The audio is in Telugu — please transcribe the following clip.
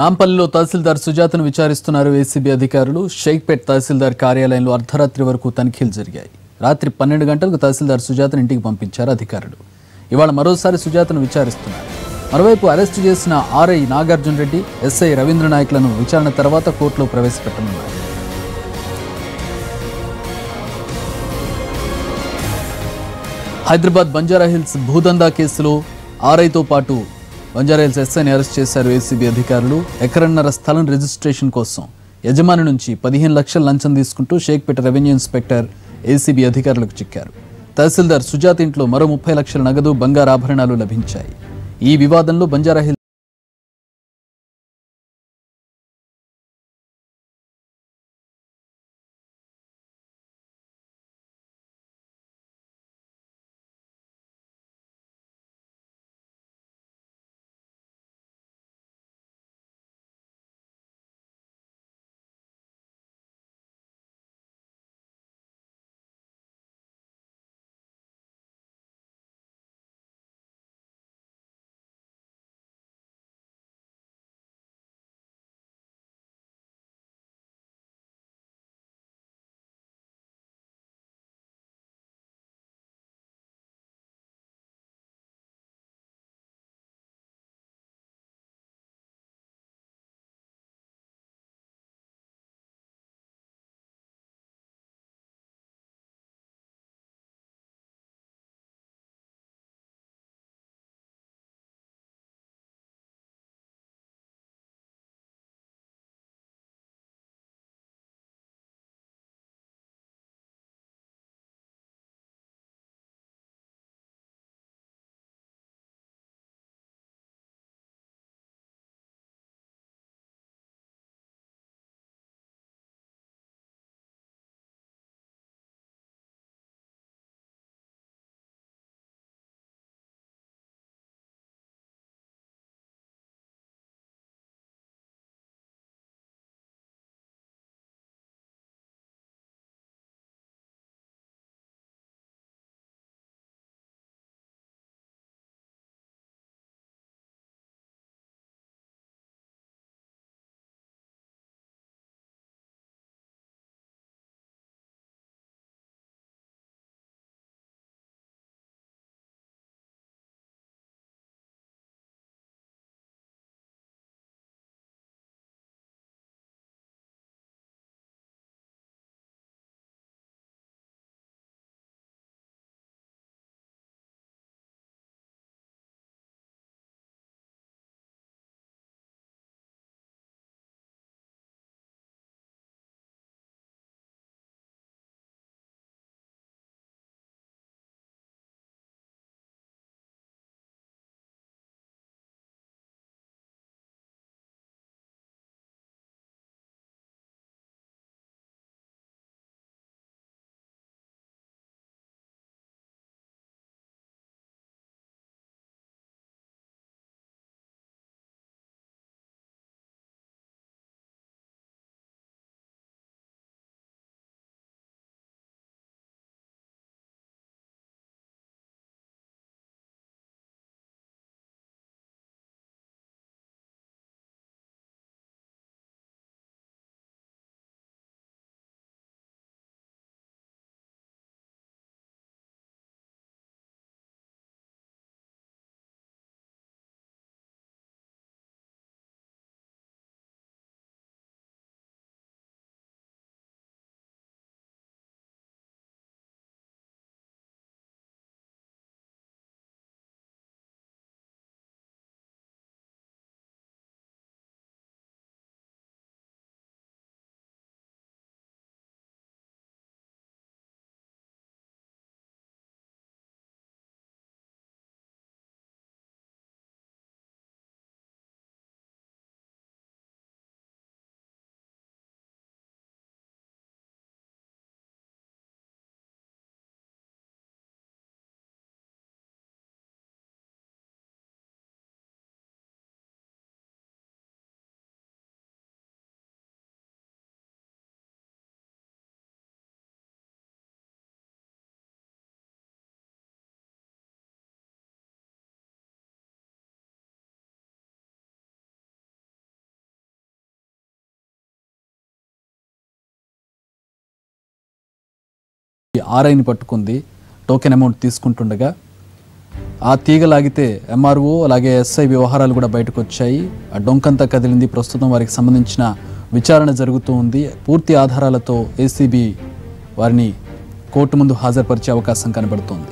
నాంపల్లిలో తహసీల్దార్ సుజాతను విచారిస్తున్నారు ఏసీబీ అధికారులు. షేక్పేట్ తహసీల్దార్ కార్యాలయంలో అర్ధరాత్రి వరకు తనిఖీలు జరిగాయి. రాత్రి పన్నెండు గంటలకు తహసీల్దార్ సుజాతను ఇంటికి పంపించారు అధికారులు. ఇవాళ మరోసారి సుజాతను విచారిస్తున్నారు. మరోవైపు అరెస్టు చేసిన ఆర్ఐ నాగార్జున రెడ్డి ఎస్ఐ రవీంద్ర నాయక్లను విచారణ తర్వాత కోర్టులో ప్రవేశపెట్టనున్నారు. హైదరాబాద్ బంజారాహిల్స్ భూదందా కేసులో ఆర్ఐతో పాటు బంజారాహిల్స్ ఎస్ఐని అరెస్ట్ చేశారు ఏసీబీ అధికారులు. ఎకరన్నర స్థలం రిజిస్ట్రేషన్ కోసం యజమాని నుంచి పదిహేను లక్షల లంచం తీసుకుంటూ షేక్పేట రెవెన్యూ ఇన్స్పెక్టర్ ఏసీబీ అధికారులకు చిక్కారు. తహసీల్దార్ సుజాత ఇంట్లో మరో ముప్పై లక్షల నగదు బంగారు ఆభరణాలు లభించాయి. ఈ వివాదంలో బంజారాహిల్ ఆర్ఐని పట్టుకుంది టోకెన్ అమౌంట్ తీసుకుంటుండగా ఆ తీగ లాగితే ఎంఆర్ఓ అలాగే ఎస్ఐ వ్యవహారాలు కూడా బయటకు వచ్చాయి. ఆ డొంకంతా కదిలింది. ప్రస్తుతం వారికి సంబంధించిన విచారణ జరుగుతూ ఉంది. పూర్తి ఆధారాలతో ఏసీబీ వారిని కోర్టు ముందు హాజరుపరిచే అవకాశం కనబడుతోంది.